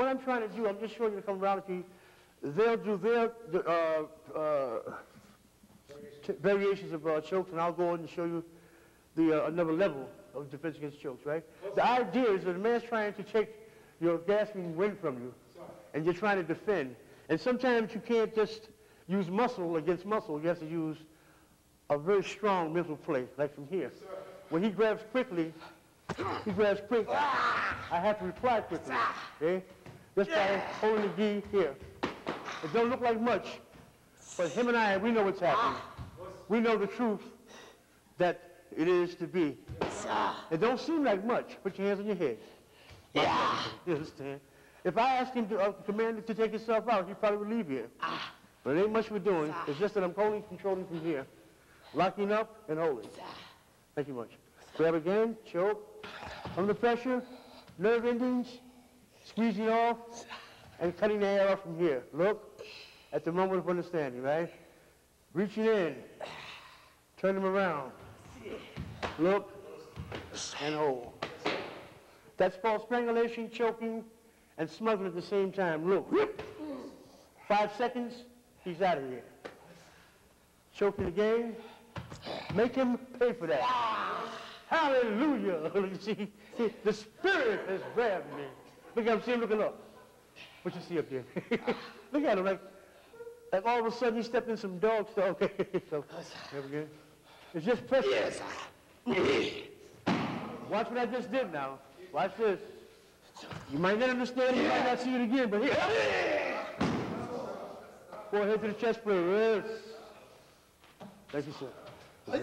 What I'm trying to do, I'm just showing you the camaraderie. They'll do their uh, uh, variations of uh, chokes, and I'll go on and show you the uh, another level of defense against chokes, right? The idea is that a man's trying to take your gasping wind from you, and you're trying to defend. And sometimes you can't just use muscle against muscle. You have to use a very strong mental play, like from here. When he grabs quickly, he grabs quick. I have to reply quickly. Okay? Just by holding the gi here. It don't look like much, but him and I, we know what's happening. We know the truth that it is to be. It don't seem like much. Put your hands on your head. Yeah. You understand? If I asked him to uh, command it to take himself out, he probably would leave here. Ah. But it ain't much we're doing. It's just that I'm holding, controlling from here. Locking up and holding. Thank you much. Grab again, choke. Under pressure, nerve endings, squeezing off, and cutting the air off from here. Look at the moment of understanding, right? Reaching in, turn them around. Look and hold. That's called strangulation, choking, and smothering at the same time. Look. Five seconds, he's out of here. Choking again. Make him pay for that. Hallelujah. see, the spirit has grabbed me. Look at him, see him looking up. What you see up there? Look at him, like, like all of a sudden he stepped in some dog stuff. so, there we go. It's just pressure. Yes. Watch what I just did now. Watch this. You might not understand it, you might not see it again, but here. Forehead to the chest plate. Yes. Thank you, sir.